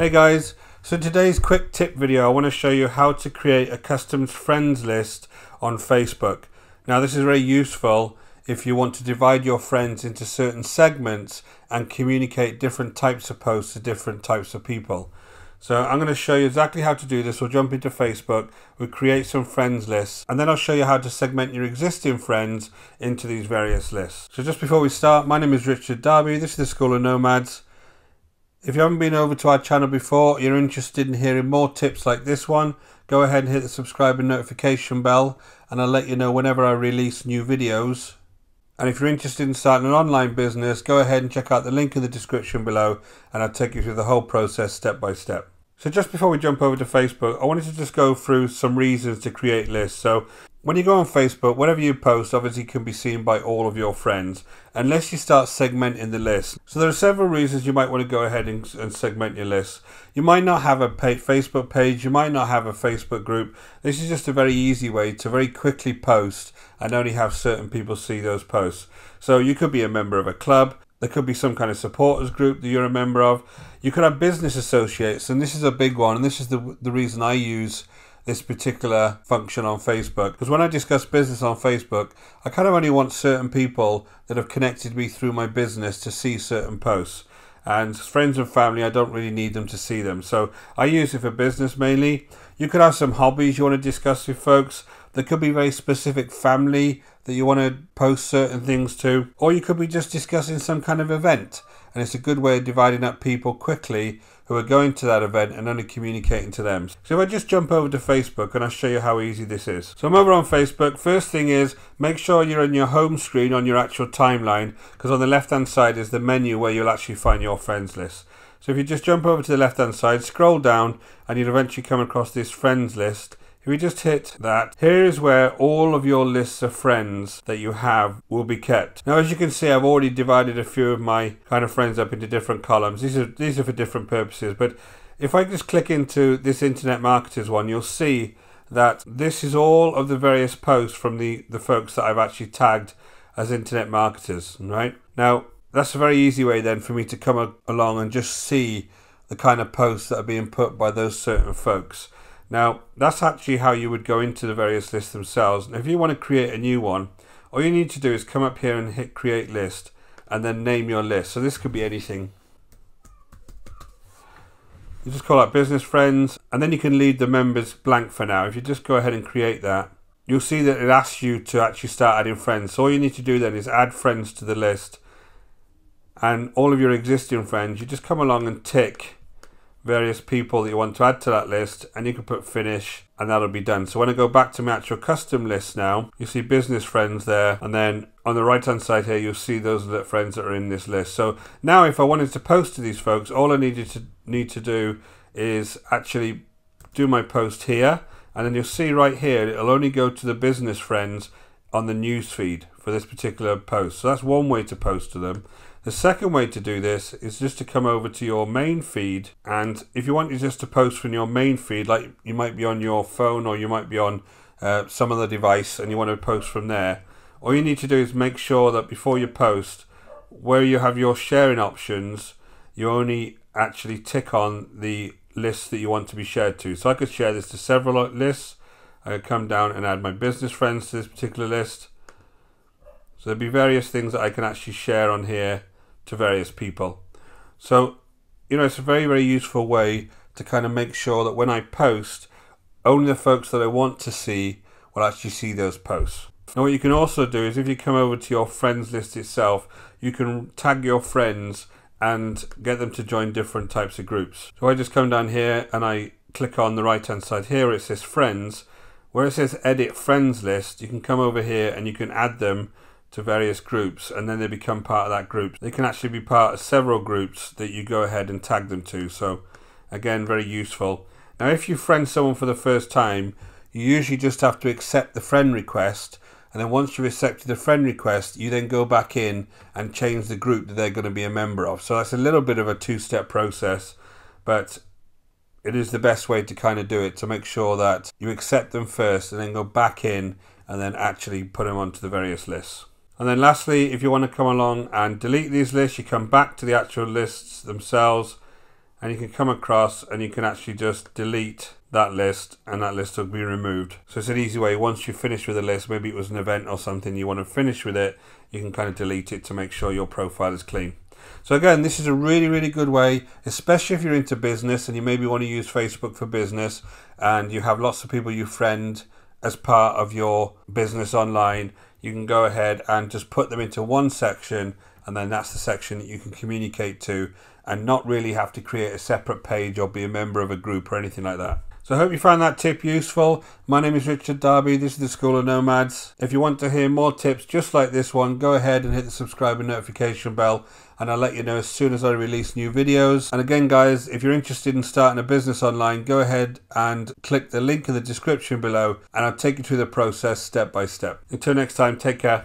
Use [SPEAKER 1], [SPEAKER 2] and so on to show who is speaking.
[SPEAKER 1] Hey guys, so today's quick tip video I want to show you how to create a custom friends list on Facebook. Now this is very useful if you want to divide your friends into certain segments and communicate different types of posts to different types of people. So I'm going to show you exactly how to do this. We'll jump into Facebook, we'll create some friends lists, and then I'll show you how to segment your existing friends into these various lists. So just before we start, my name is Richard Darby, this is the School of Nomads. If you haven't been over to our channel before, you're interested in hearing more tips like this one, go ahead and hit the subscribe and notification bell and I'll let you know whenever I release new videos. And if you're interested in starting an online business, go ahead and check out the link in the description below and I'll take you through the whole process step by step. So just before we jump over to Facebook, I wanted to just go through some reasons to create lists. So when you go on Facebook, whatever you post obviously can be seen by all of your friends, unless you start segmenting the list. So there are several reasons you might want to go ahead and, and segment your list. You might not have a Facebook page, you might not have a Facebook group. This is just a very easy way to very quickly post and only have certain people see those posts. So you could be a member of a club, there could be some kind of supporters group that you're a member of. You could have business associates, and this is a big one, and this is the, the reason I use this particular function on Facebook. Because when I discuss business on Facebook, I kind of only want certain people that have connected me through my business to see certain posts. And friends and family, I don't really need them to see them. So I use it for business mainly. You could have some hobbies you want to discuss with folks. There could be very specific family that you want to post certain things to. Or you could be just discussing some kind of event. And it's a good way of dividing up people quickly who are going to that event and only communicating to them. So if I just jump over to Facebook and I'll show you how easy this is. So I'm over on Facebook. First thing is make sure you're on your home screen on your actual timeline because on the left hand side is the menu where you'll actually find your friends list. So if you just jump over to the left hand side, scroll down and you'll eventually come across this friends list if we just hit that, here is where all of your lists of friends that you have will be kept. Now, as you can see, I've already divided a few of my kind of friends up into different columns. These are, these are for different purposes, but if I just click into this Internet Marketers one, you'll see that this is all of the various posts from the, the folks that I've actually tagged as Internet Marketers, right? Now, that's a very easy way then for me to come along and just see the kind of posts that are being put by those certain folks. Now, that's actually how you would go into the various lists themselves. And if you want to create a new one, all you need to do is come up here and hit create list and then name your list. So this could be anything. You just call out business friends and then you can leave the members blank for now. If you just go ahead and create that, you'll see that it asks you to actually start adding friends. So all you need to do then is add friends to the list and all of your existing friends, you just come along and tick various people that you want to add to that list and you can put finish and that'll be done. So when I go back to my actual custom list now, you see business friends there and then on the right hand side here you'll see those friends that are in this list. So now if I wanted to post to these folks, all I needed to need to do is actually do my post here and then you'll see right here it'll only go to the business friends on the news feed for this particular post. So that's one way to post to them. The second way to do this is just to come over to your main feed and if you want just to post from your main feed like you might be on your phone or you might be on uh, some other device and you want to post from there all you need to do is make sure that before you post where you have your sharing options you only actually tick on the list that you want to be shared to so I could share this to several lists I come down and add my business friends to this particular list so there'll be various things that I can actually share on here to various people. So, you know, it's a very, very useful way to kind of make sure that when I post, only the folks that I want to see will actually see those posts. Now, what you can also do is if you come over to your friends list itself, you can tag your friends and get them to join different types of groups. So I just come down here and I click on the right hand side here it says friends. Where it says edit friends list, you can come over here and you can add them to various groups and then they become part of that group. They can actually be part of several groups that you go ahead and tag them to. So again, very useful. Now if you friend someone for the first time, you usually just have to accept the friend request and then once you've accepted the friend request, you then go back in and change the group that they're going to be a member of. So that's a little bit of a two-step process, but it is the best way to kind of do it to make sure that you accept them first and then go back in and then actually put them onto the various lists. And then lastly, if you want to come along and delete these lists, you come back to the actual lists themselves and you can come across and you can actually just delete that list and that list will be removed. So it's an easy way. Once you finish with a list, maybe it was an event or something you want to finish with it, you can kind of delete it to make sure your profile is clean. So again, this is a really, really good way, especially if you're into business and you maybe want to use Facebook for business and you have lots of people you friend as part of your business online. You can go ahead and just put them into one section and then that's the section that you can communicate to and not really have to create a separate page or be a member of a group or anything like that. So I hope you found that tip useful. My name is Richard Darby. This is the School of Nomads. If you want to hear more tips just like this one, go ahead and hit the subscribe and notification bell and I'll let you know as soon as I release new videos. And again guys, if you're interested in starting a business online, go ahead and click the link in the description below and I'll take you through the process step by step. Until next time, take care.